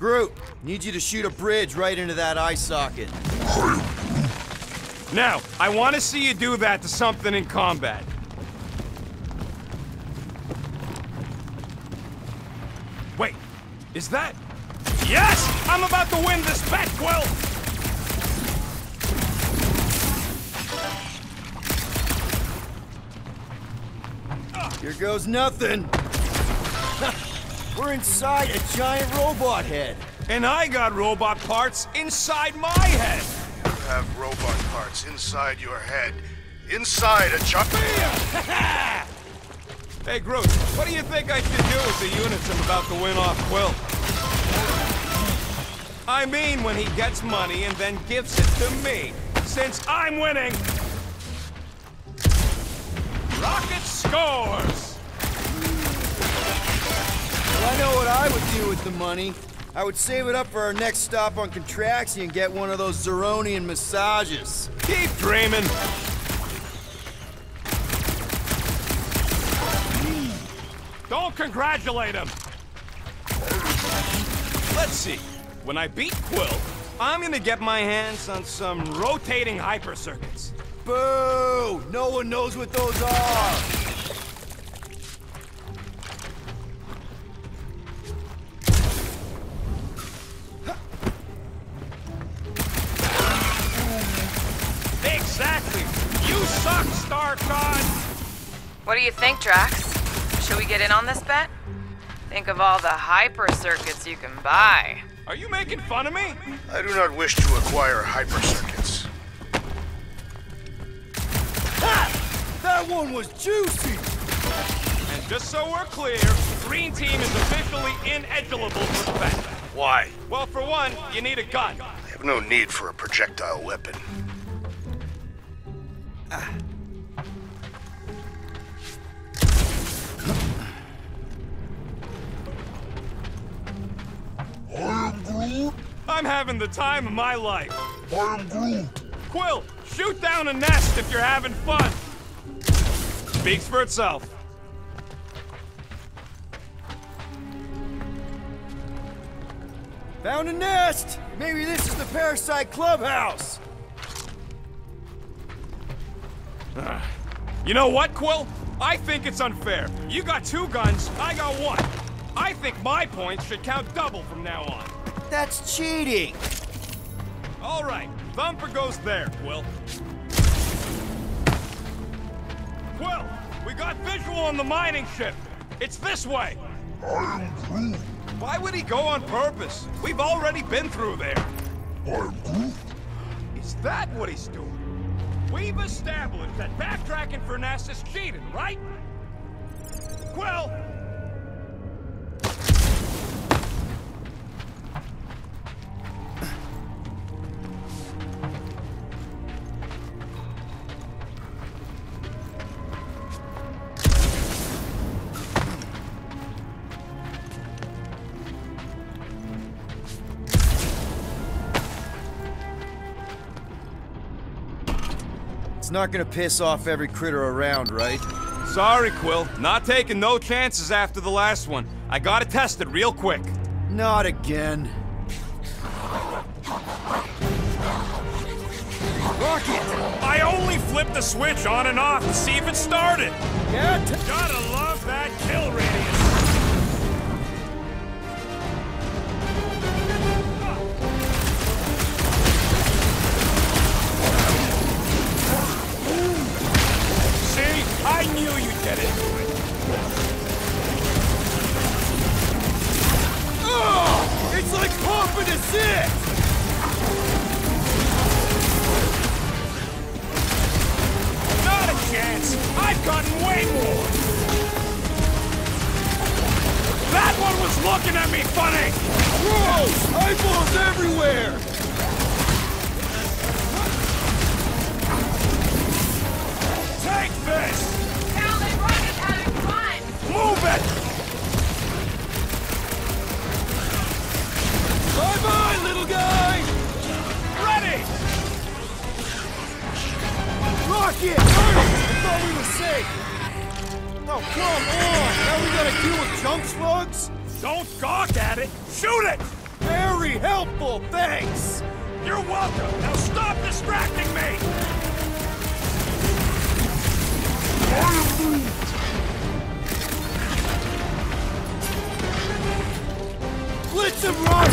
Groot, need you to shoot a bridge right into that eye socket. Now, I want to see you do that to something in combat. Wait, is that... Yes! I'm about to win this bet, Quill! Here goes nothing. We're inside a giant robot head. And I got robot parts inside my head! You have robot parts inside your head. Inside a chopper. Hey, Groot, what do you think I should do with the units I'm about to win off Quill? I mean when he gets money and then gives it to me, since I'm winning. Rocket scores! Well, I know what I would do with the money. I would save it up for our next stop on Contraxia and get one of those Zeronian massages. Keep dreaming. Don't congratulate him. Let's see. When I beat Quill, I'm gonna get my hands on some rotating hyper circuits. Boo! No one knows what those are! What do you think, Drax? Should we get in on this bet? Think of all the hyper circuits you can buy. Are you making fun of me? I do not wish to acquire hyper circuits. Ha! That one was juicy! And just so we're clear, Green Team is officially ineligible for the bet. Why? Well, for one, you need a gun. I have no need for a projectile weapon. Ah. I'm Groot. I'm having the time of my life. I am Groot. Quill, shoot down a nest if you're having fun. Speaks for itself. Found a nest! Maybe this is the Parasite Clubhouse! You know what, Quill? I think it's unfair. You got two guns, I got one. I think my points should count double from now on. That's cheating! All right, Thumper goes there, Quill. Quill, we got visual on the mining ship. It's this way. I am Groot. Why would he go on purpose? We've already been through there. I am Groot. Is that what he's doing? We've established that backtracking for Ness is cheating, right? Quill! It's not gonna piss off every critter around, right? Sorry, Quill. Not taking no chances after the last one. I gotta test it real quick. Not again. Rocket! I only flipped the switch on and off to see if it started. Yeah, Gotta love pumping a zit! Not a chance. I've gotten way more. That one was looking at me funny. Gross! Eyeballs everywhere! Take this. Cal, they rocket having fun! Move it. Rocket! I thought we were safe! Oh, come on! Now we gotta deal with jump slugs? Don't gawk at it. Shoot it. Very helpful, thanks! You're welcome. Now stop distracting me! Blitz him, Rocket!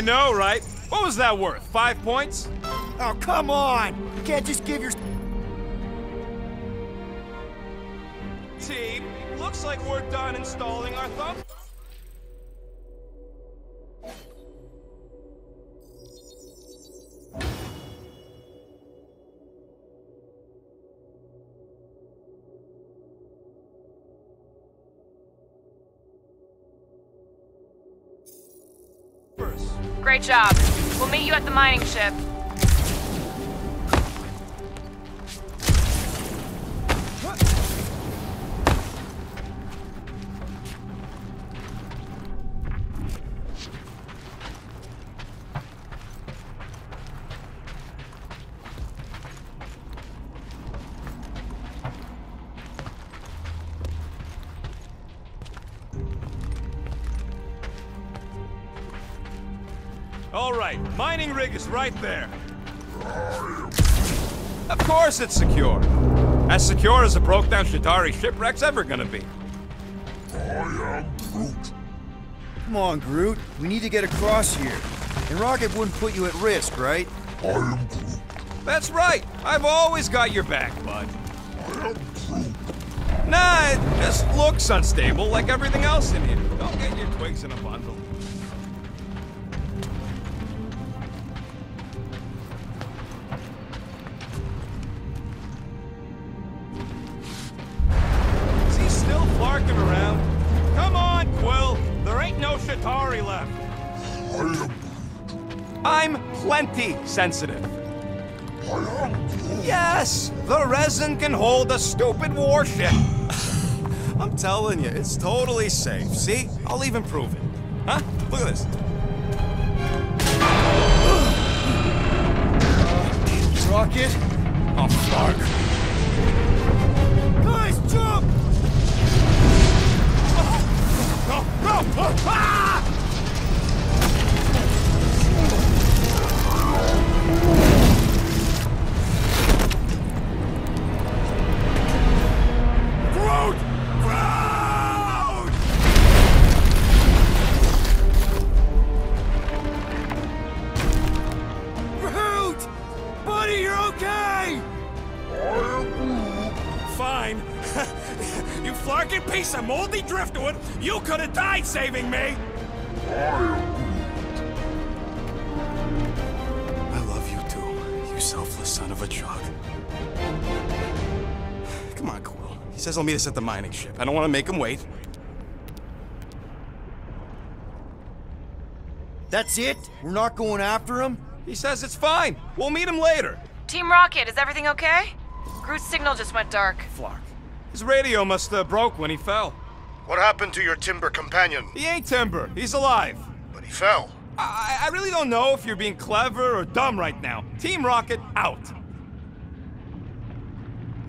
I know, right? What was that worth? Five points? Oh, come on! You can't just give your... Great job. We'll meet you at the mining ship. Mining rig is right there. Of course it's secure. As secure as a broke-down Chitauri shipwreck's ever gonna be. Come on, Groot. We need to get across here. And Rocket wouldn't put you at risk, right? That's right. I've always got your back, bud. Nah, it just looks unstable like everything else in here. Don't get your twigs in a bundle. Sensitive. Yes, the resin can hold a stupid warship. I'm telling you, it's totally safe. See? I'll even prove it. Huh? Look at this. Rocket? Oh, fuck. Saving me! I love you too, you selfless son of a truck. Come on, Quill. He says he'll meet us at the mining ship. I don't want to make him wait. That's it? We're not going after him? He says it's fine. We'll meet him later. Team Rocket, is everything okay? Groot's signal just went dark. Flark. His radio must have broke when he fell. What happened to your timber companion? He ain't Timber. He's alive. But he fell. I, I really don't know if you're being clever or dumb right now. Team Rocket, out.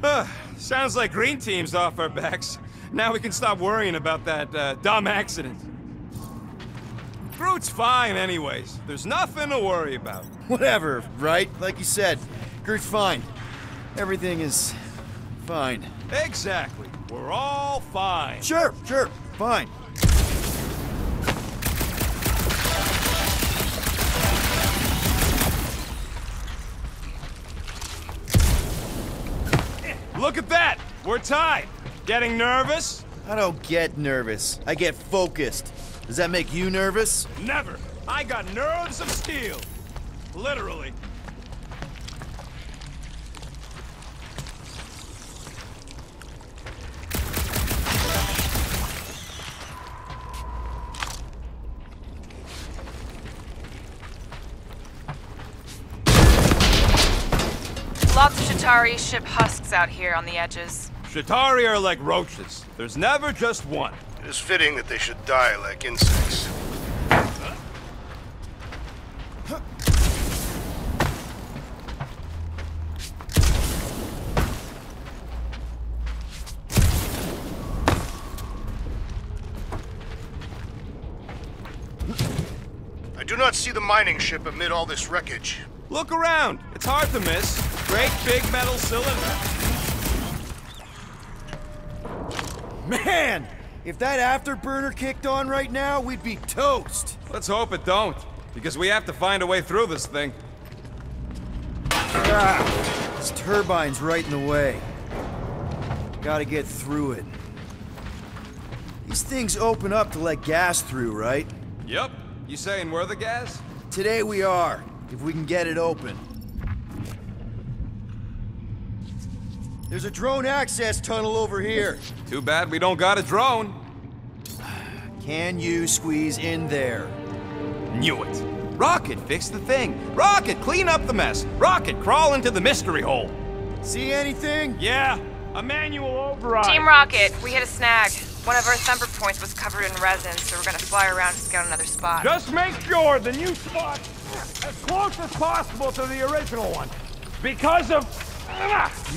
Uh, sounds like Green Team's off our backs. Now we can stop worrying about that uh, dumb accident. Groot's fine anyways. There's nothing to worry about. Whatever, right? Like you said, Groot's fine. Everything is fine. Exactly. We're all fine. Sure, sure, fine. Look at that! We're tied! Getting nervous? I don't get nervous. I get focused. Does that make you nervous? Never! I got nerves of steel! Literally. Lots of Chitauri ship husks out here on the edges. Chitauri are like roaches. There's never just one. It is fitting that they should die like insects. I do not see the mining ship amid all this wreckage. Look around. It's hard to miss. Great big metal cylinder. Man! If that afterburner kicked on right now, we'd be toast. Let's hope it don't. Because we have to find a way through this thing. Ah, this turbine's right in the way. Gotta get through it. These things open up to let gas through, right? Yep. You saying we're the gas? Today we are, if we can get it open. There's a drone access tunnel over here. Too bad we don't got a drone. Can you squeeze in there? Knew it. Rocket, fix the thing. Rocket, clean up the mess. Rocket, crawl into the mystery hole. See anything? Yeah, a manual override. Team Rocket, we hit a snag. One of our thumper points was covered in resin, so we're gonna fly around and scout another spot. Just make sure the new spot as close as possible to the original one. Because of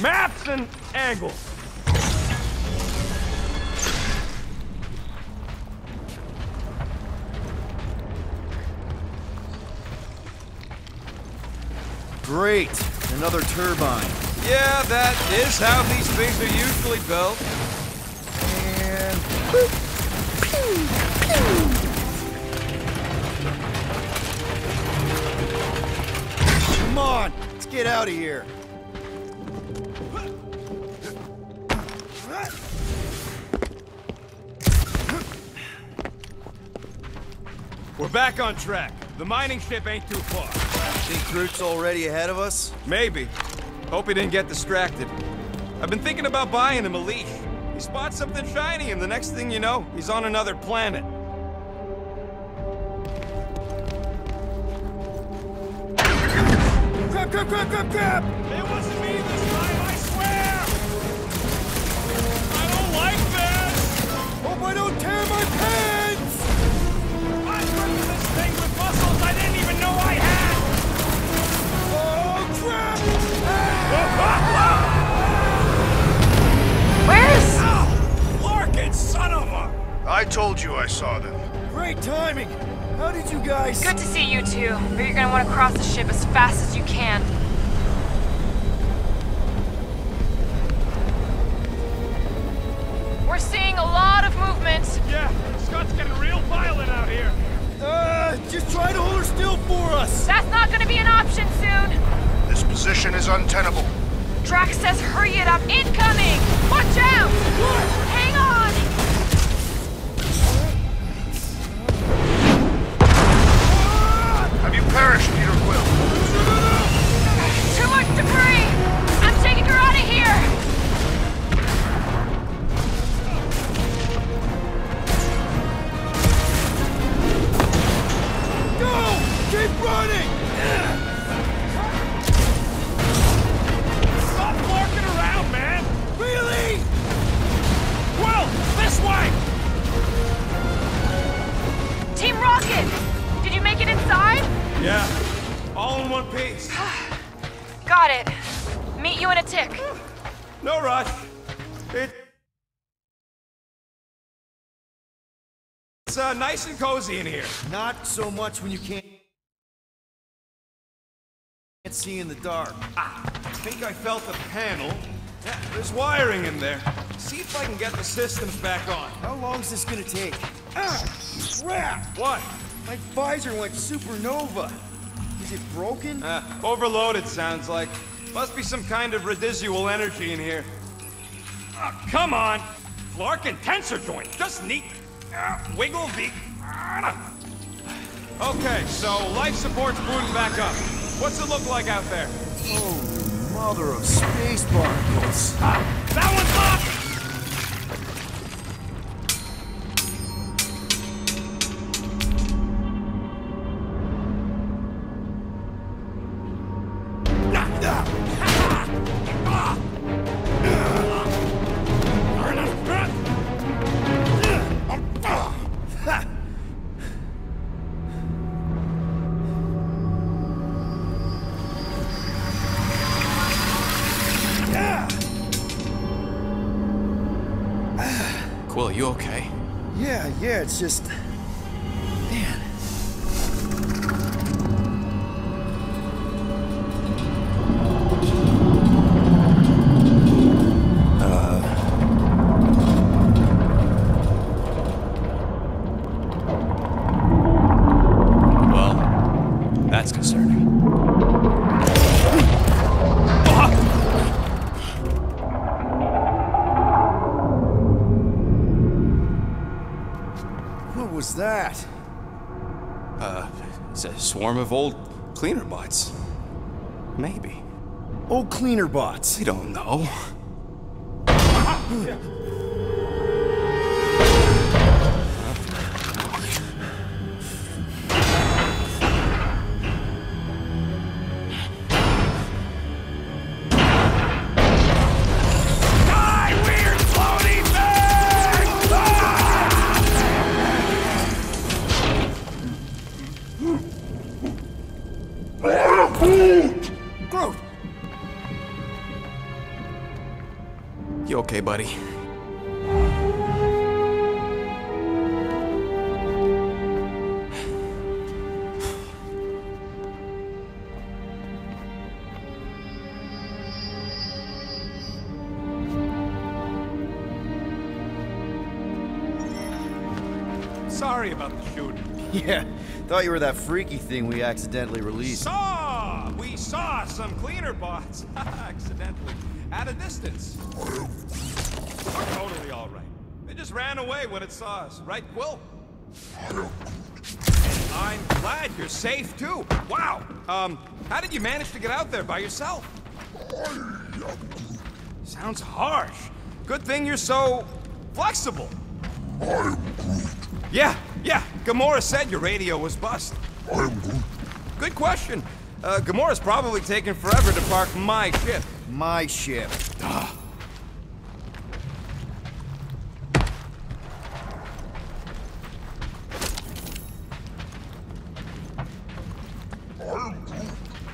maps and angles. Great. Another turbine. Yeah, that is how these things are usually built. And... Come on, let's get out of here. We're back on track. The mining ship ain't too far. Think Groot's already ahead of us? Maybe. Hope he didn't get distracted. I've been thinking about buying him a leash. He spots something shiny, and the next thing you know, he's on another planet. Crap, crap, crap, crap, crap! It wasn't me this time, I swear! I don't like this! Hope I don't I told you I saw them. Great timing! How did you guys... Good to see you two, but you're gonna want to cross the ship as fast as you can. We're seeing a lot of movement. Yeah, Scott's getting real violent out here. Uh, just try to hold her still for us! That's not gonna be an option soon. This position is untenable. Drax says hurry it up. Incoming! Watch out! Hang nice and cozy in here. Not so much when you can't can't see in the dark. I think I felt the panel. Yeah, there's wiring in there. See if I can get the systems back on. How long is this gonna take? Ah, crap! What? My visor went supernova. Is it broken? Uh, overloaded, sounds like. Must be some kind of residual energy in here. Ah, come on! Clark and tensor joint, just neat. Uh, wiggle the... Okay, so life support's booting back up. What's it look like out there? Oh, mother of space barnacles. Ah, that one's it's just. Of old cleaner bots. Maybe. Old cleaner bots. We don't know. thought you were that freaky thing we accidentally released. Saw! We saw some cleaner bots. Accidentally. At a distance. We're totally alright. They just ran away when it saw us, right, Quill? And I'm glad you're safe too. Wow. Um, how did you manage to get out there by yourself? Sounds harsh. Good thing you're so flexible. I agree. Yeah, yeah. Gamora said your radio was bust. Good question. Uh, Gamora's probably taken forever to park my ship. My ship.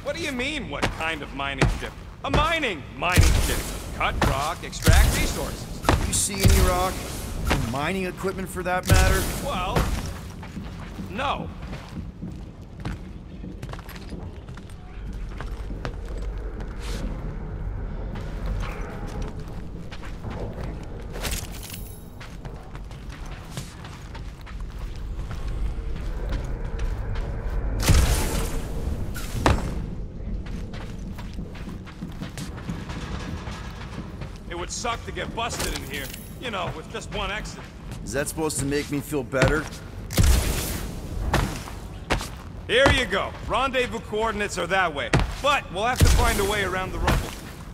What do you mean, what kind of mining ship? A mining mining ship. Cut rock, extract resources. You see any rock? Mining equipment for that matter? Well, no. It would suck to get busted in here. You know, with just one exit. Is that supposed to make me feel better? Here you go. Rendezvous coordinates are that way. But we'll have to find a way around the rubble.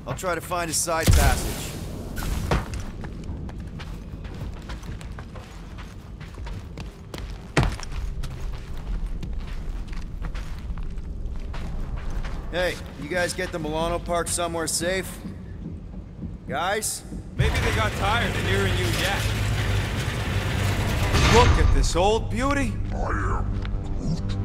I'll try to find a side passage. Hey, you guys get the Milano parked somewhere safe? Guys? Maybe they got tired of hearing you yet. Look at this old beauty.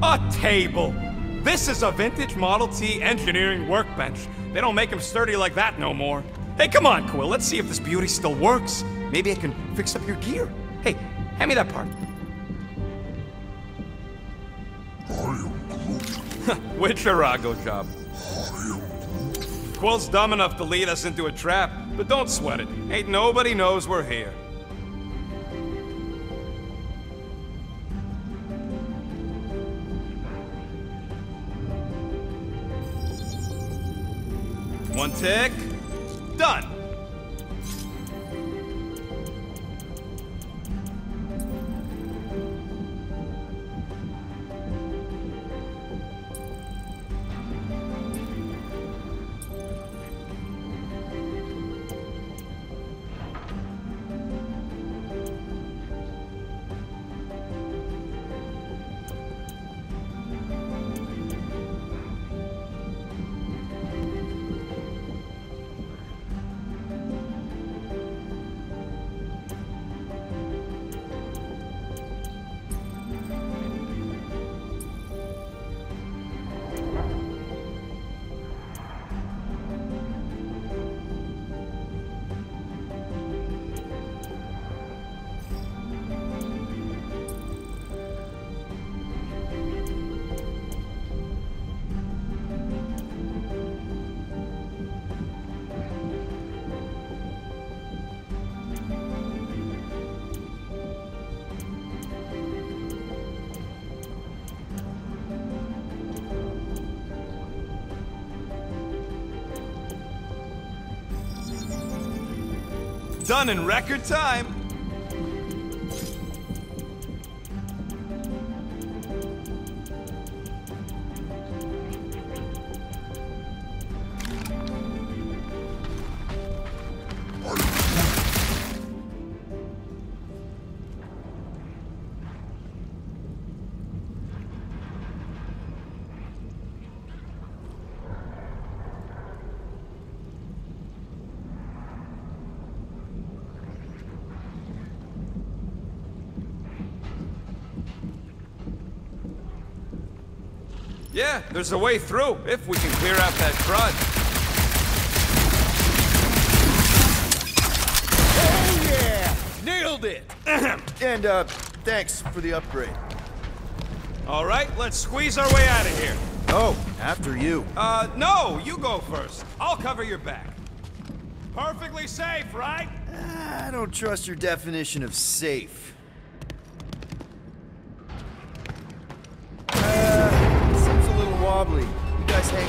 A table. This is a vintage Model T engineering workbench. They don't make them sturdy like that no more. Hey, come on, Quill. Let's see if this beauty still works. Maybe I can fix up your gear. Hey, hand me that part. Witcherago job. Quill's dumb enough to lead us into a trap, but don't sweat it. Ain't nobody knows we're here. One tick. Done in record time. Yeah, there's a way through, if we can clear out that crud. Oh yeah! Nailed it! and, uh, thanks for the upgrade. All right, let's squeeze our way out of here. Oh, after you. Uh, no, you go first. I'll cover your back. Perfectly safe, right? I don't trust your definition of safe.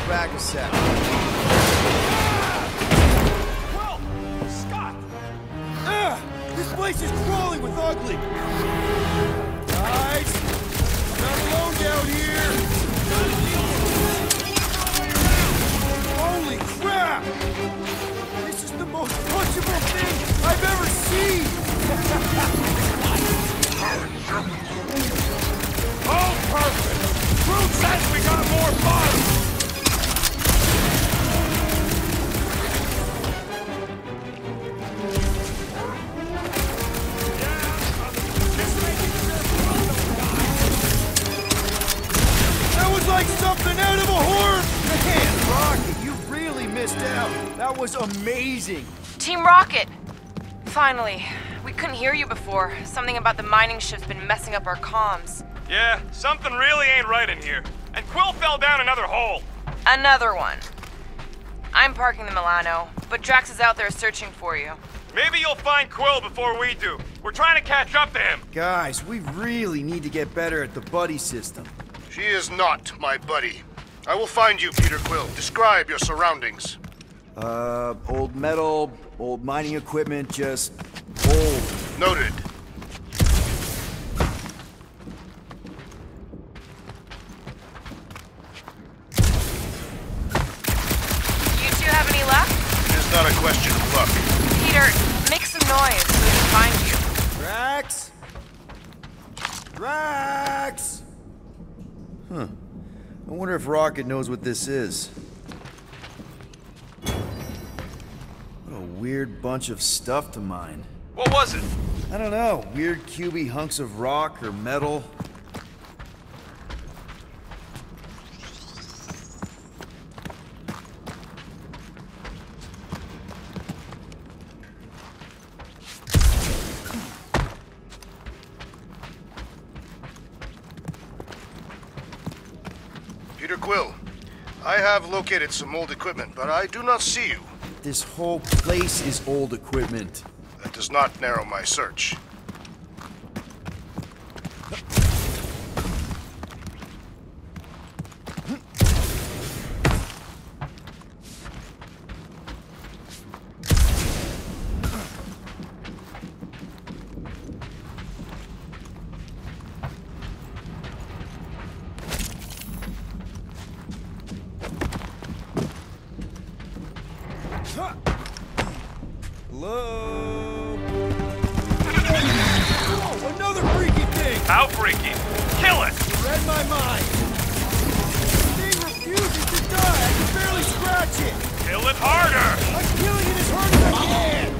Back a sec. Well, Scott! Ah! This place is crawling with ugly! Guys! Not alone down here! Holy crap! This is the most punchable thing I've ever seen! Oh, perfect! Groot says we got more fun! Something out of a horror! Man, Rocket, you really missed out. That was amazing. Team Rocket! Finally. We couldn't hear you before. Something about the mining ship's been messing up our comms. Yeah, something really ain't right in here. And Quill fell down another hole. Another one. I'm parking the Milano, but Drax is out there searching for you. Maybe you'll find Quill before we do. We're trying to catch up to him. Guys, we really need to get better at the buddy system. She is not my buddy. I will find you, Peter Quill. Describe your surroundings. Uh, old metal, old mining equipment, just old. Noted. You two have any left? It is not a question of luck. Peter, make some noise so we can find you. Drax? Drax! Huh. I wonder if Rocket knows what this is. What a weird bunch of stuff to mine. What was it? I don't know. Weird cubey hunks of rock or metal. Quill. I have located some old equipment, but I do not see you. This whole place is old equipment. That does not narrow my search. Outbreaking! Kill it! Read my mind! This thing refuses to die! I can barely scratch it! Kill it harder! I'm killing it as hard as I can!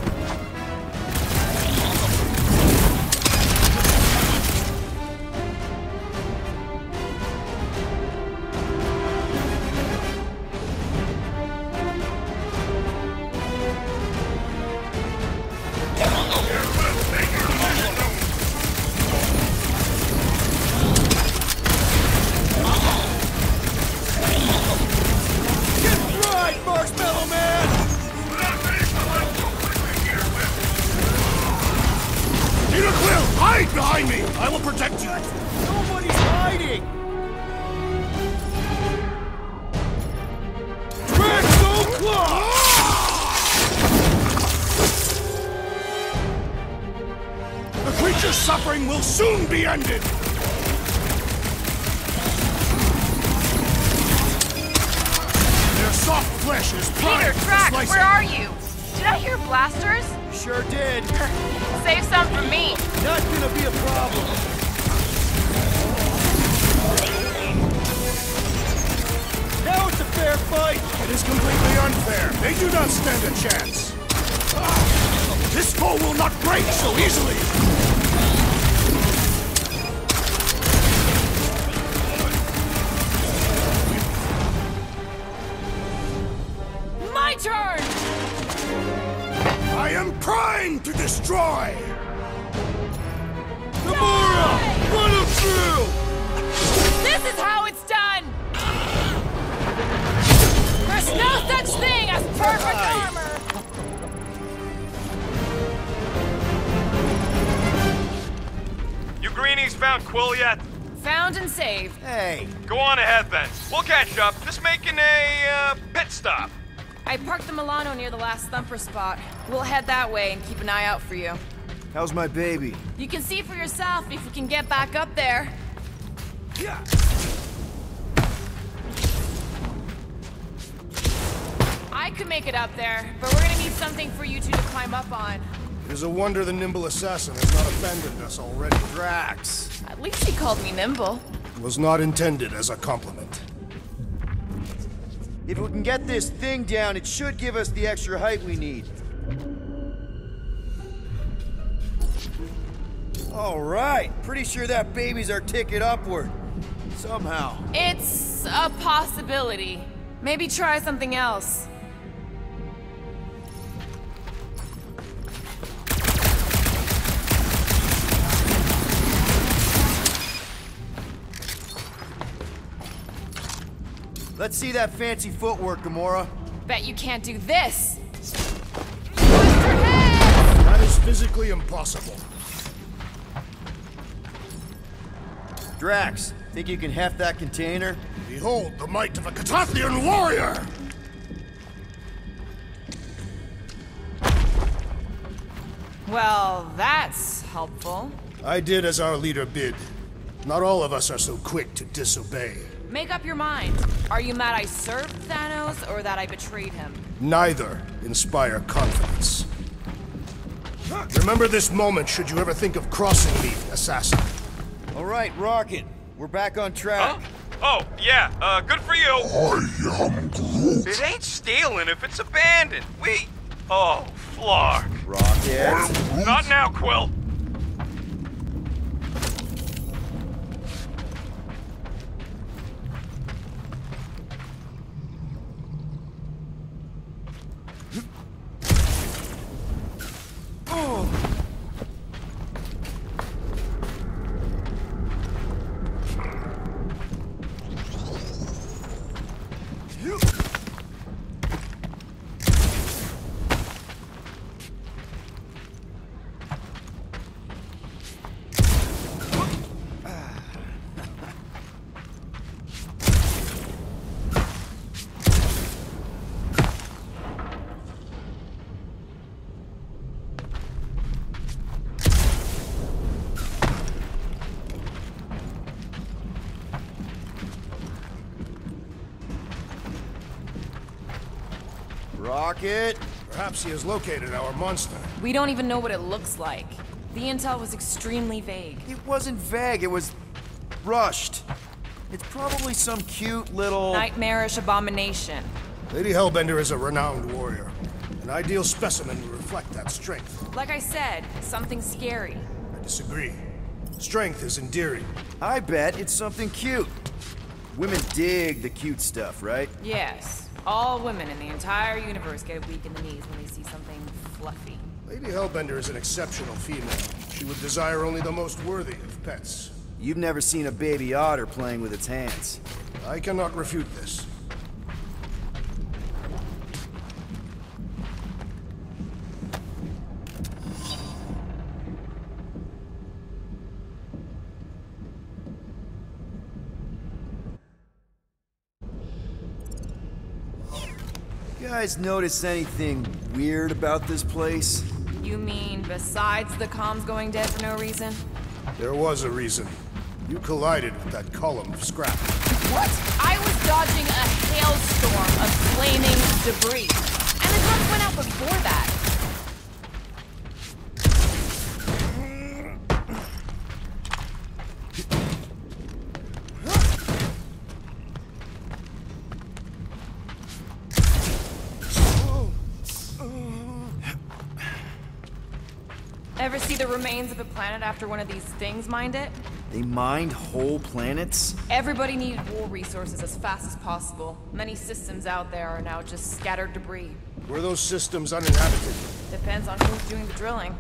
Ended! Found Quill yet? Found and saved. Hey, Go on ahead then. We'll catch up. Just making a uh, pit stop. I parked the Milano near the last thumper spot. We'll head that way and keep an eye out for you. how's my baby? You can see for yourself if we can get back up there. Yeah. I could make it up there, but we're gonna need something for you two to climb up on. It is a wonder the nimble assassin has not offended us already. Drax. At least he called me nimble. Was not intended as a compliment. If we can get this thing down, it should give us the extra height we need. All right, pretty sure that baby's our ticket upward. Somehow. It's a possibility. Maybe try something else. Let's see that fancy footwork, Gamora. Bet you can't do this. Put your head! That is physically impossible. Drax, think you can heft that container? Behold the might of a Catathian warrior! Well, that's helpful. I did as our leader bid. Not all of us are so quick to disobey. Make up your mind. Are you mad I served Thanos or that I betrayed him? Neither inspire confidence. Remember this moment should you ever think of crossing me, assassin. All right, Rocket. We're back on track. Huh? Oh, yeah, uh, good for you. I am Groot. It ain't stealing if it's abandoned. We. Oh, Flark. Rocket. Not now, Quill. Rocket! Perhaps he has located our monster. We don't even know what it looks like. The intel was extremely vague. It wasn't vague, it was rushed. It's probably some cute little... Nightmarish abomination. Lady Hellbender is a renowned warrior. An ideal specimen to reflect that strength. Like I said, something scary. I disagree. Strength is endearing. I bet it's something cute. Women dig the cute stuff, right? Yes. All women in the entire universe get weak in the knees when they see something fluffy. Lady Hellbender is an exceptional female. She would desire only the most worthy of pets. You've never seen a baby otter playing with its hands. I cannot refute this. You guys notice anything weird about this place? You mean besides the comms going dead for no reason? There was a reason. You collided with that column of scrap. What? I was dodging a hailstorm of flaming debris. And the guns went out before that. Ever see the remains of a planet after one of these things mined it? They mined whole planets? Everybody needed war resources as fast as possible. Many systems out there are now just scattered debris. Were those systems uninhabited? Depends on who's doing the drilling.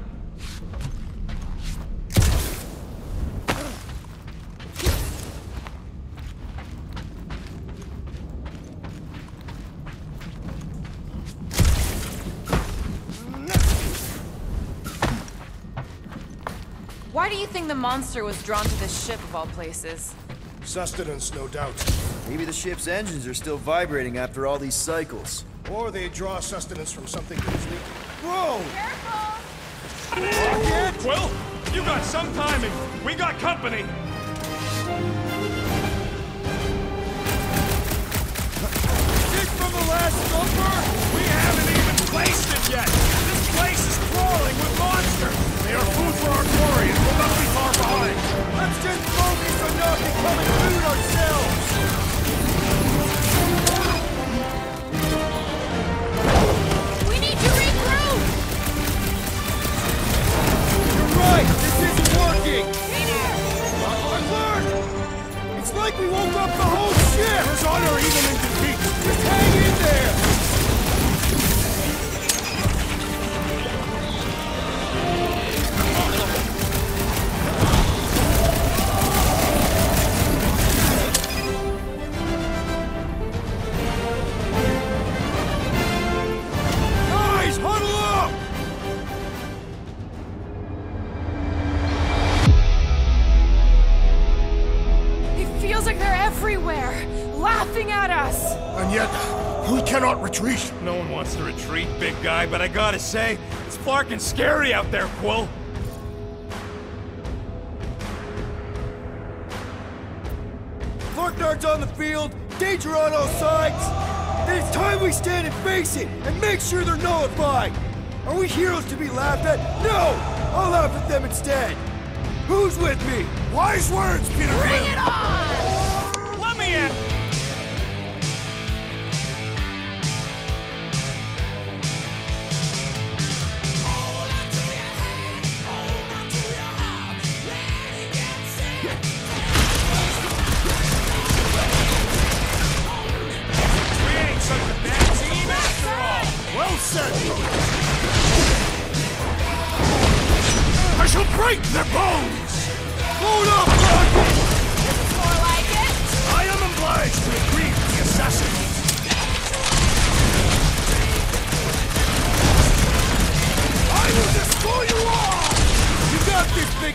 Why do you think the monster was drawn to this ship of all places? Sustenance, no doubt. Maybe the ship's engines are still vibrating after all these cycles. Or they draw sustenance from something that is leaking. Whoa! Quill, you got some timing. We got company. This from the last number? We haven't even placed it yet. This place is crawling with monsters. They are food say, it's flarkin' scary out there, Quill. Larknard's on the field, danger on all sides. Then it's time we stand and face it, and make sure they're nullified. Are we heroes to be laughed at? No! I'll laugh at them instead. Who's with me? Wise words, Peter Bring Grimm. it on!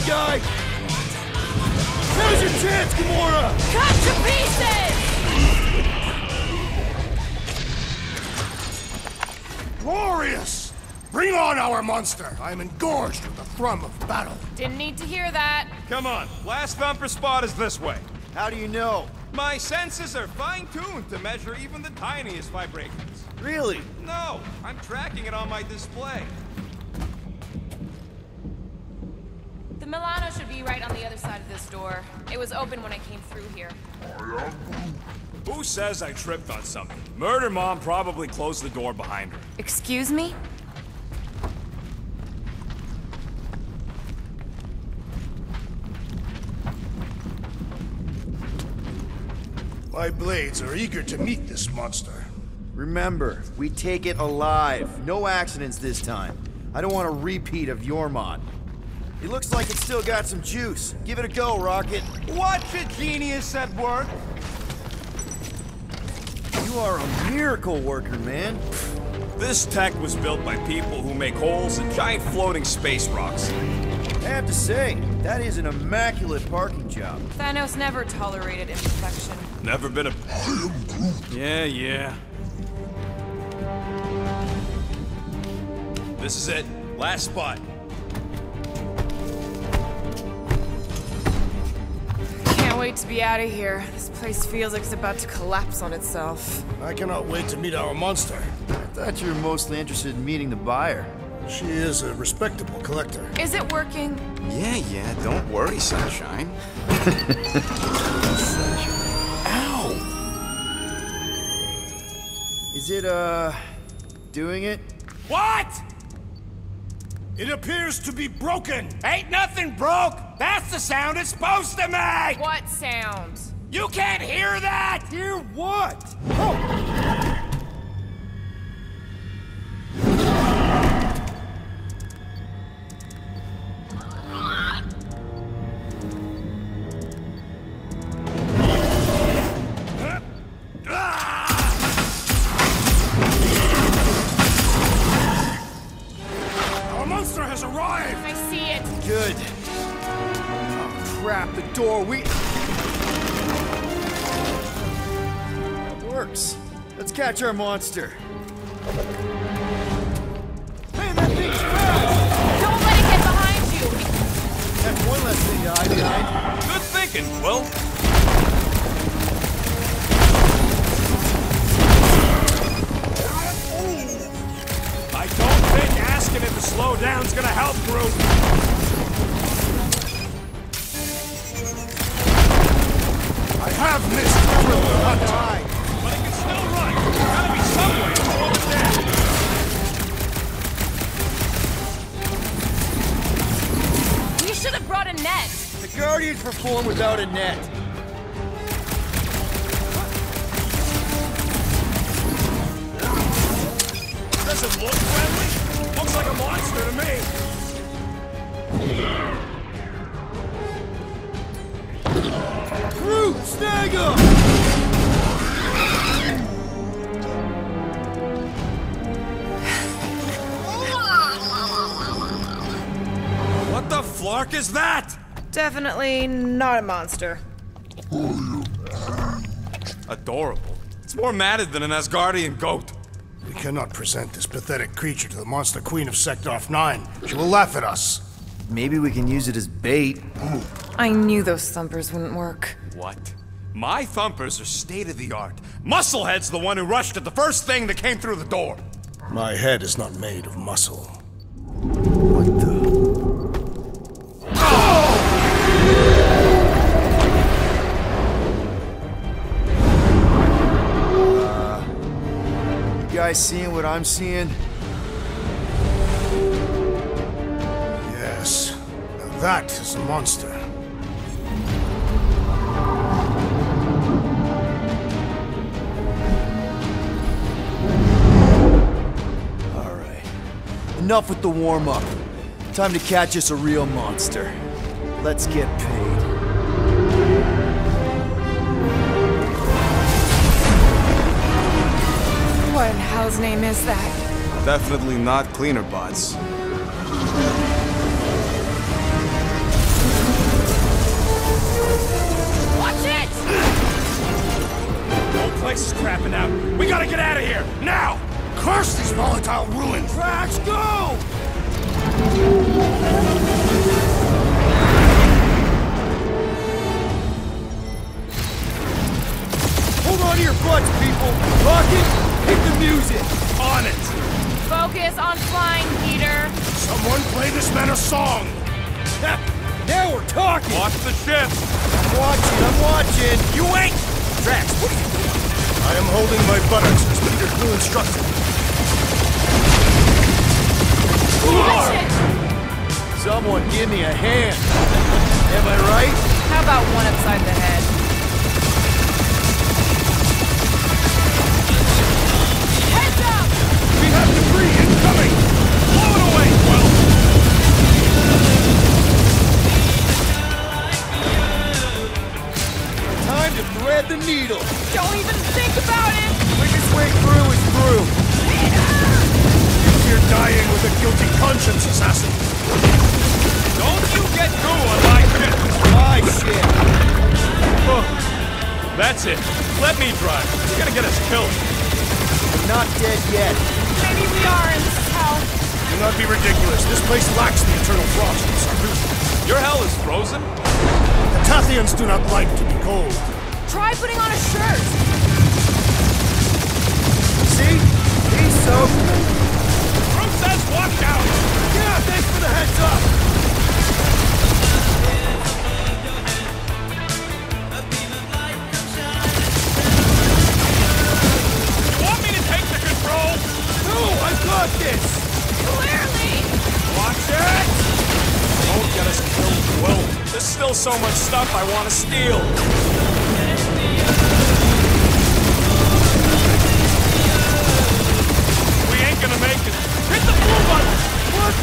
Guy! Now's your chance, Gamora! Cut to pieces! Glorious! Bring on our monster. I am engorged with the thrum of battle. Didn't need to hear that. Come on, last thumper spot is this way. How do you know? My senses are fine-tuned to measure even the tiniest vibrations. Really? No, I'm tracking it on my display. The Milano should be right on the other side of this door. It was open when I came through here. Who says I tripped on something? Murder Mom probably closed the door behind her. Excuse me? My blades are eager to meet this monster. Remember, we take it alive. No accidents this time. I don't want a repeat of your mod. It looks like it's still got some juice. Give it a go, Rocket. Watch a genius at work. You are a miracle worker, man. This tech was built by people who make holes in giant floating space rocks. I have to say, that is an immaculate parking job. Thanos never tolerated imperfection. Never been a. Yeah, yeah. This is it. Last spot. Can't wait to be out of here. This place feels like it's about to collapse on itself. I cannot wait to meet our monster. I thought you were mostly interested in meeting the buyer. She is a respectable collector. Is it working? Yeah, yeah, don't worry, Sunshine. Ow! Is it, uh, doing it? What? It appears to be broken! Ain't nothing broke! That's the sound it's supposed to make! What sound? You can't hear that! Hear what? Our catch our monster. Hey, that thing's fast! Don't let it get behind you. That's one less thing to hide behind. Good thinking, Will. I don't think asking it to slow down's gonna help, Groot. I have missed Perform without a net. Doesn't look friendly. Looks like a monster to me. Groot, snag! What the flark is that? Definitely not a monster. Adorable. It's more matted than an Asgardian goat. We cannot present this pathetic creature to the monster queen of Sector 9. She will laugh at us. Maybe we can use it as bait. I knew those thumpers wouldn't work. What? My thumpers are state of the art. Musclehead's the one who rushed at the first thing that came through the door. My head is not made of muscle. What the? Guys seeing what I'm seeing? Yes. Now that is a monster. All right. Enough with the warm up. Time to catch us a real monster. Let's get paid. What in hell's name is that? Definitely not cleaner bots. Watch it! The whole place is crapping out. We gotta get out of here, now! Curse these volatile ruins! Tracks, go! Hold on to your butts, people! Rocket, Hit the music! On it! Focus on flying, Peter! Someone play this man a song! now we're talking! Watch the ship! I'm watching, I'm watching! You ain't! Drax, what are you doing? I am holding my buttocks as Peter Blue instructed. Someone give me a hand! Am I right? How about one upside the head? Thread the needle. Don't even think about it! Quickest way through is through. You're dying with a guilty conscience, assassin. Don't you get through on my ship! My shit. Oh, that's it. Let me drive. You're gonna get us killed. I'm not dead yet. Maybe we are in this hell. Do not be ridiculous. This place lacks the eternal frost of Sarduth. Your hell is frozen? The Tathians do not like to be cold. Try putting on a shirt. See? He's so. Crew says watch out! Yeah, thanks for the heads up. You want me to take the control? No, I got this. Clearly! Watch it! Don't get us killed, Quill. There's still so much stuff I want to steal.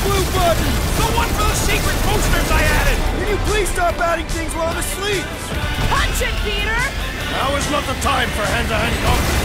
Blue button? The one for the secret boosters I added! Can you please stop adding things while I'm asleep? Punch it, Peter! Now is not the time for hand-to-hand combat.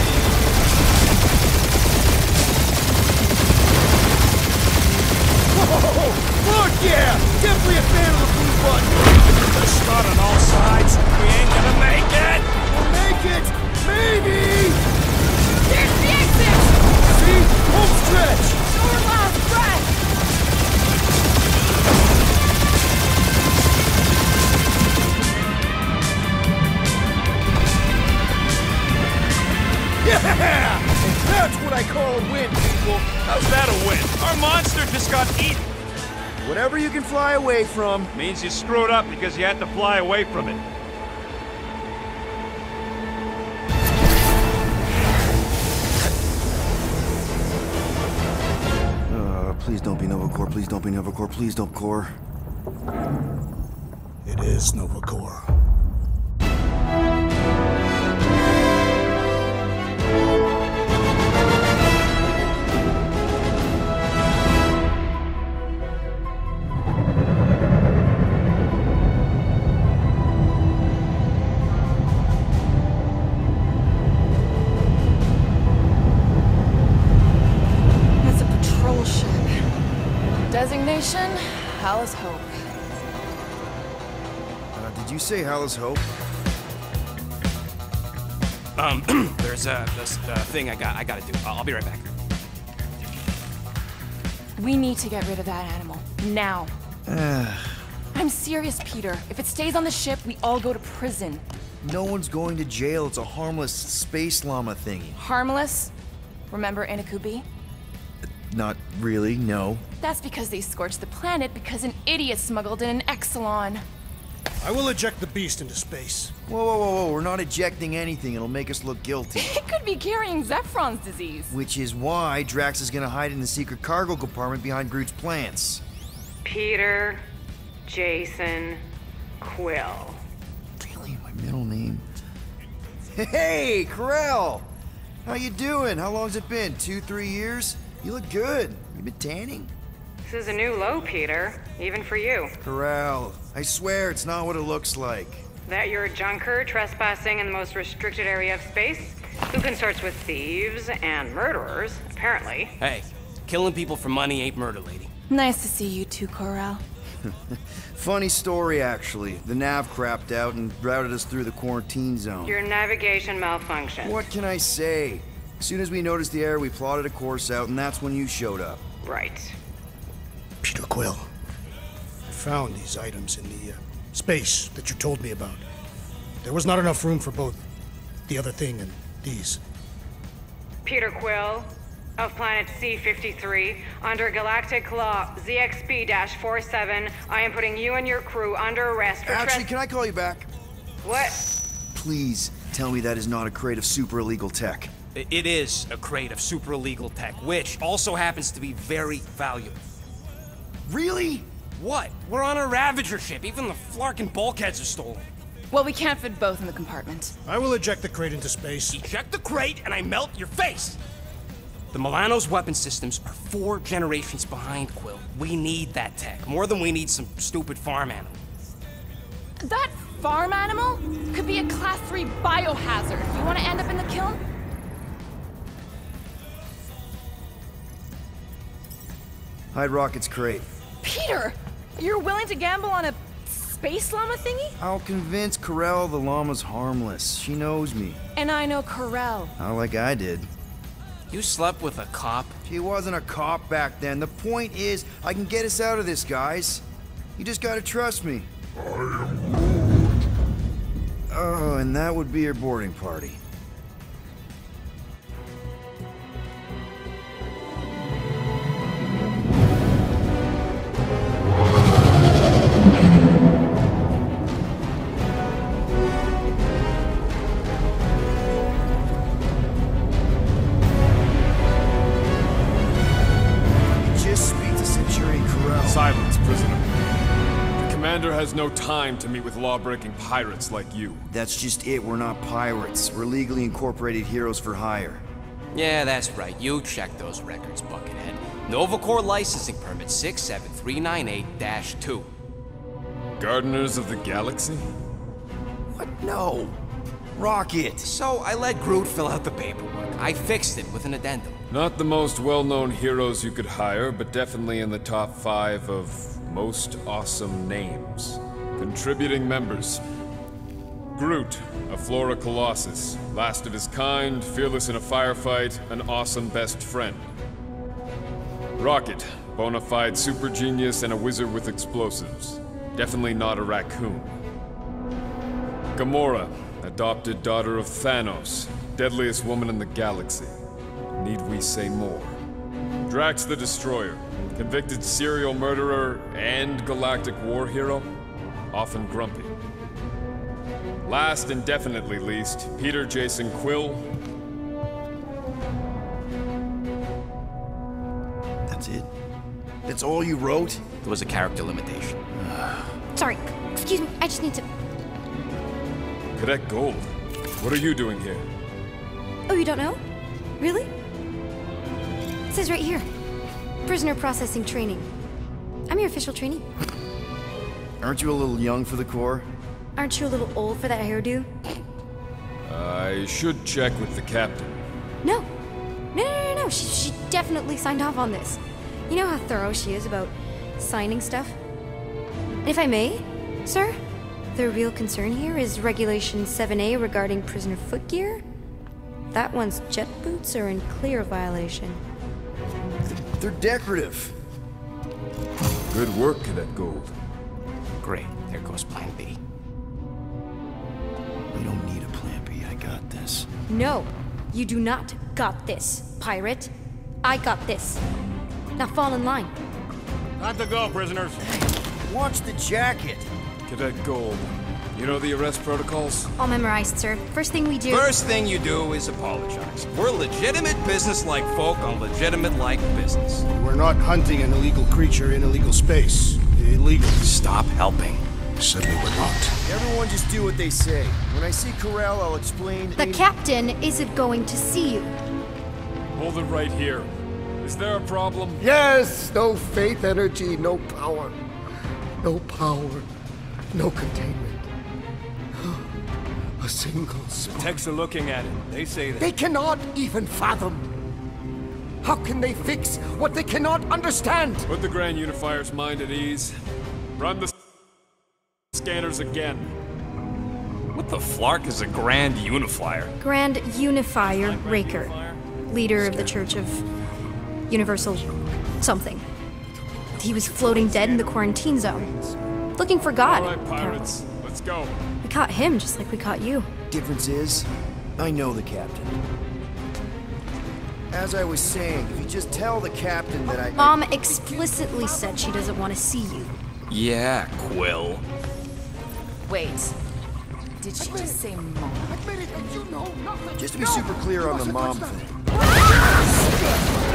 Away from. Means you screwed up because you had to fly away from it. Uh, please don't be Nova Corps, please don't be Nova Corps, please don't Corps. It is Nova say Hallis Hope? Um, there's uh, this uh, thing I got. I gotta do. I'll, I'll be right back. We need to get rid of that animal. Now. I'm serious, Peter. If it stays on the ship, we all go to prison. No one's going to jail. It's a harmless space llama thingy. Harmless? Remember Inakubi? Not really, no. That's because they scorched the planet because an idiot smuggled in an Exelon. I will eject the beast into space. Whoa, whoa, whoa, whoa. We're not ejecting anything. It'll make us look guilty. It could be carrying Zephron's disease. Which is why Drax is gonna hide in the secret cargo compartment behind Groot's plants. Peter, Jason, Quill. Really? My middle name? Hey, Ko-Rel! How you doing? How long's it been? Two, three years? You look good. You been tanning? This is a new low, Peter. Even for you. Ko-Rel, I swear it's not what it looks like. That you're a junker trespassing in the most restricted area of space? Who consorts with thieves and murderers, apparently. Hey, killing people for money ain't murder, lady. Nice to see you too, Ko-Rel. Funny story, actually. The nav crapped out and routed us through the quarantine zone. Your navigation malfunctioned. What can I say? As soon as we noticed the error, we plotted a course out, and that's when you showed up. Right. Peter Quill. I found these items in the uh, space that you told me about. There was not enough room for both the other thing and these. Peter Quill, of planet C-53 under Galactic Law ZXP-47. I am putting you and your crew under arrest for Actually, tres- can I call you back? What? Please tell me that is not a crate of super illegal tech. It is a crate of super illegal tech, which also happens to be very valuable. Really? What? We're on a Ravager ship. Even the Flarkin bulkheads are stolen. Well, we can't fit both in the compartment. I will eject the crate into space. Eject the crate and I melt your face! The Milano's weapon systems are four generations behind, Quill. We need that tech, more than we need some stupid farm animal. That farm animal could be a class 3 biohazard. You want to end up in the kiln? Hide Rocket's crate. Peter! You're willing to gamble on a space llama thingy? I'll convince Ko-Rel the llama's harmless. She knows me. And I know Ko-Rel. Not like I did. You slept with a cop? She wasn't a cop back then. The point is, I can get us out of this, guys. You just gotta trust me. Oh, and that would be your boarding party. Time to meet with law-breaking pirates like you. That's just it. We're not pirates. We're legally incorporated heroes for hire. Yeah, that's right. You check those records, Buckethead. Nova Corps licensing permit 67398-2. Gardeners of the Galaxy? What? No. Rocket. So I let Groot fill out the paperwork. I fixed it with an addendum. Not the most well-known heroes you could hire, but definitely in the top five of most awesome names. Contributing members. Groot, a Flora Colossus. Last of his kind, fearless in a firefight, an awesome best friend. Rocket, bona fide super genius and a wizard with explosives. Definitely not a raccoon. Gamora, adopted daughter of Thanos, deadliest woman in the galaxy. Need we say more? Drax the Destroyer, convicted serial murderer and galactic war hero, often grumpy. Last and definitely least, Peter Jason Quill, That's it? That's all you wrote? There was a character limitation. Sorry, excuse me, I just need to. Cadet Gold. What are you doing here? Oh, you don't know? Really? It says right here Prisoner Processing Training. I'm your official trainee. Aren't you a little young for the Corps? Aren't you a little old for that hairdo? I should check with the captain. No. No, no, no, no. She, she definitely signed off on this. You know how thorough she is about signing stuff? If I may, sir, the real concern here is Regulation 7A regarding prisoner footgear. That one's jet boots are in clear violation. They're decorative. Good work, Cadet Gold. Great. There goes Plan B. We don't need a plan B. I got this. No, you do not got this, pirate. I got this. Now fall in line. Time to go, prisoners. Watch the jacket. Cadet Gold. You know the arrest protocols? All memorized, sir. First thing we do. First thing you do is apologize. We're legitimate business-like folk on legitimate-like business. We're not hunting an illegal creature in illegal space. Illegal. Stop helping. Said we were not. Everyone just do what they say. When I see Ko-Rel, I'll explain. The captain isn't going to see you. Hold it right here. Is there a problem? Yes, no faith energy, no power. No power, no containment. A single spark. The Techs are looking at it. They say that. They cannot even fathom. How can they fix what they cannot understand? Put the Grand Unifier's mind at ease. Run the scanners again. What the flark is a Grand Unifier? Grand Unifier Raker, leader of the Church of Universal something. He was floating dead in the quarantine zone, looking for God. All right, apparently. pirates. Let's go. We caught him just like we caught you. Difference is, I know the captain. As I was saying, if you just tell the captain that I... Mom explicitly said she doesn't want to see you. Yeah, Quill. Wait. Did she just say mom? Just to be super clear on the mom thing. Ah!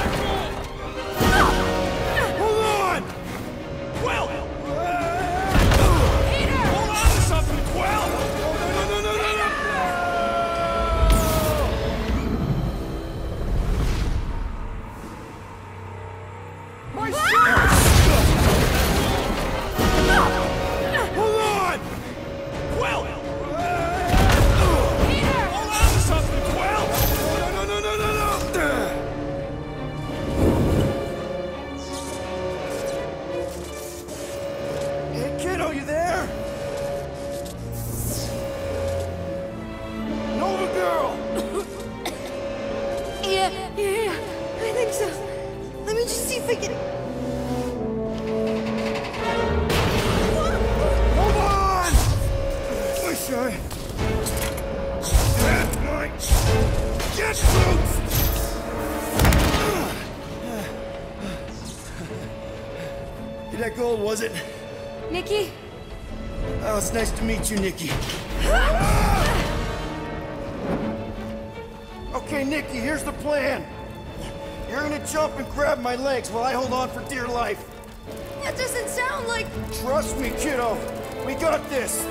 Oh, it's nice to meet you, Nikki. Okay, Nikki, here's the plan. You're gonna jump and grab my legs while I hold on for dear life. That doesn't sound like. Trust me, kiddo. We got this.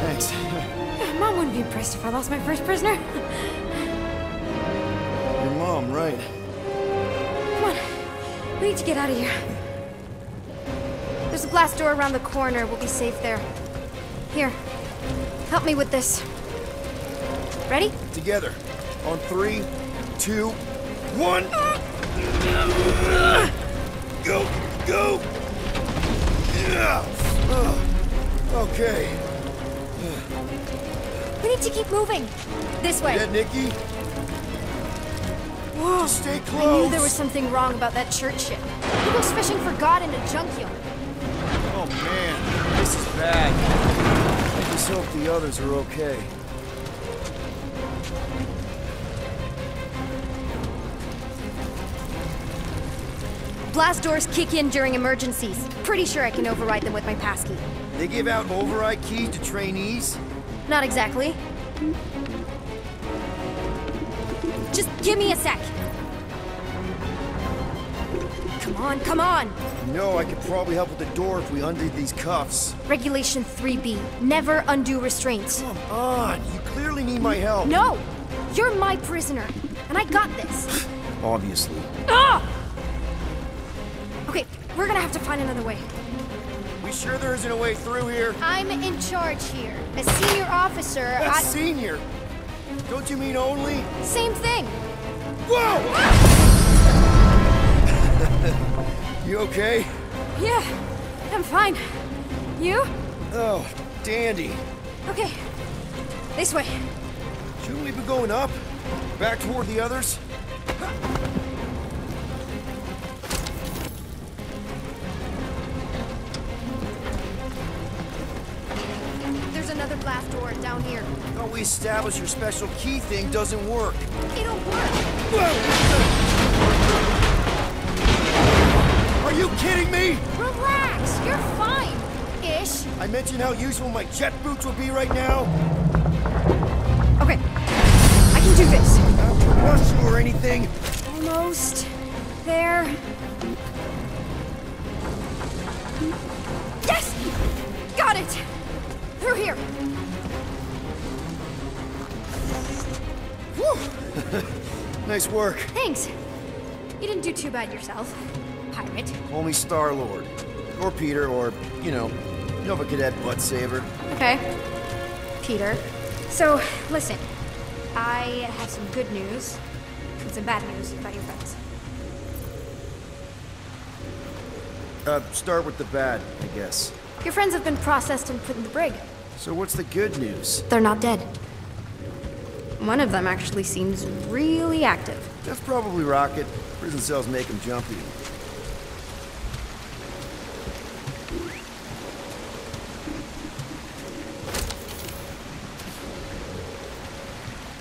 Thanks. Mom wouldn't be impressed if I lost my first prisoner. Your mom, right? Come on. We need to get out of here. There's a glass door around the corner. We'll be safe there. Here. Help me with this. Ready? Together. On three, two, one. Ah! Go, go. Okay. We need to keep moving. This way. Yeah, Nikki. Whoa. Just stay I knew there was something wrong about that church ship. Who goes fishing for God in a junkyard? Oh man, this is bad. I just hope the others are okay. Blast doors kick in during emergencies. Pretty sure I can override them with my passkey. They give out override keys to trainees. Not exactly. Just give me a sec. Come on, come on! You know, I could probably help with the door if we undid these cuffs. Regulation 3B. Never undo restraints. Come on, you clearly need my help. No! You're my prisoner, and I got this. Obviously. Ah! We're gonna have to find another way. We sure there isn't a way through here? I'm in charge here. As senior officer, A I... senior? Don't you mean only? Same thing. Whoa! you okay? Yeah, I'm fine. You? Oh, dandy. Okay. This way. Shouldn't we be going up? Back toward the others? Down here. We established your special key thing doesn't work. It'll work. Are you kidding me? Relax. You're fine. Ish. I mentioned how useful my jet boots would be right now. Okay. I can do this. Not rush you or anything. Almost. There. Yes! Got it! Through here. Nice work. Thanks. You didn't do too bad yourself. Pirate. Call me Star Lord. Or Peter, or, you know, Nova Cadet Butt Saver. Okay. Peter. So, listen. I have some good news and some bad news about your friends. uh, start with the bad, I guess. Your friends have been processed and put in the brig. So what's the good news? They're not dead. One of them actually seems really active. That's probably Rocket. Prison cells make him jumpy.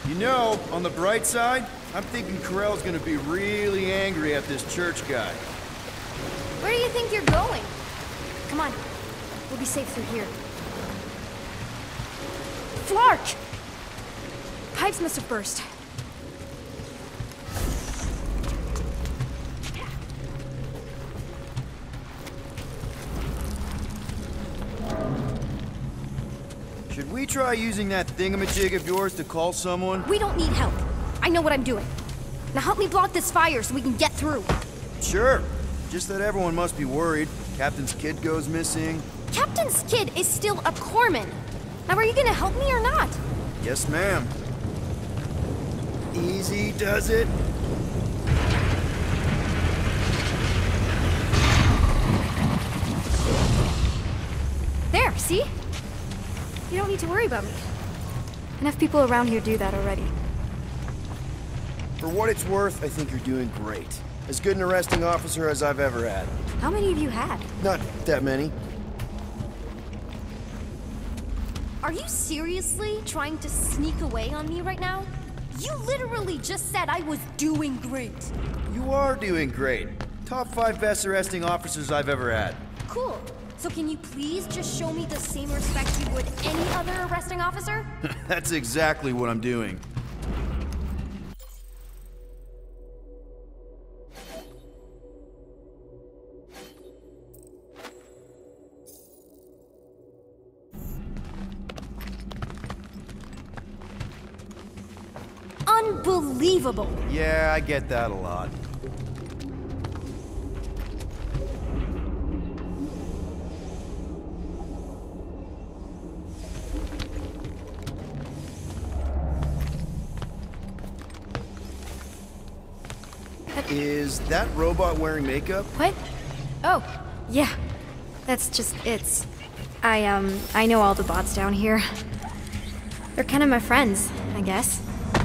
You know, on the bright side, I'm thinking Ko-Rel's gonna be really angry at this church guy. Where do you think you're going? Come on. We'll be safe through here. Flark! Pipes must have burst. Should we try using that thingamajig of yours to call someone? We don't need help. I know what I'm doing. Now help me block this fire so we can get through. Sure. Just that everyone must be worried. Captain's kid goes missing. Captain's kid is still a corpsman. Now are you gonna help me or not? Yes, ma'am. Easy does it. There, see? You don't need to worry about me. Enough people around here do that already. For what it's worth, I think you're doing great. As good an arresting officer as I've ever had. How many have you had? Not that many. Are you seriously trying to sneak away on me right now? You literally just said I was doing great. You are doing great. Top five best arresting officers I've ever had. Cool. So can you please just show me the same respect you would any other arresting officer? That's exactly what I'm doing. Unbelievable. Yeah, I get that a lot. Is that robot wearing makeup? What? Oh, yeah. That's just it's. I um I know all the bots down here. They're kind of my friends, I guess.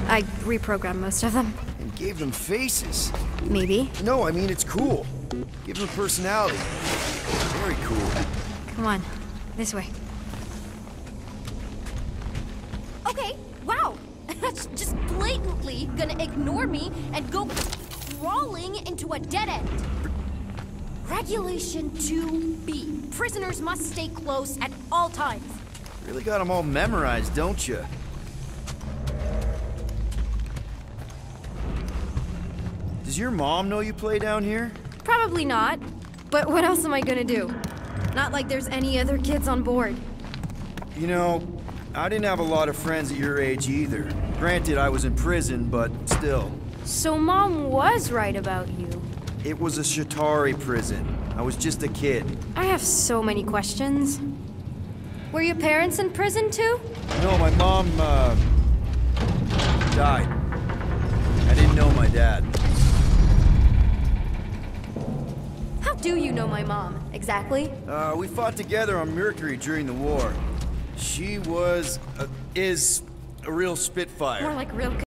I reprogrammed most of them. And gave them faces. Maybe. No, I mean it's cool. Give them personality. Very cool. Come on, this way. Okay, wow. That's just blatantly gonna ignore me and go crawling into a dead end. Regulation 2B. Prisoners must stay close at all times. Really got them all memorized, don't you? Does your mom know you play down here? Probably not. But what else am I gonna do? Not like there's any other kids on board. You know, I didn't have a lot of friends at your age either. Granted, I was in prison, but still. So mom was right about you. It was a Chitauri prison. I was just a kid. I have so many questions. Were your parents in prison too? No, my mom, uh, died. Do you know my mom, exactly? Uh, we fought together on Mercury during the war. She was, uh, is, a real spitfire. More like real